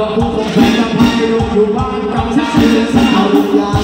Agua, fogo, vela, banheiro, meu barco, calça, silêncio,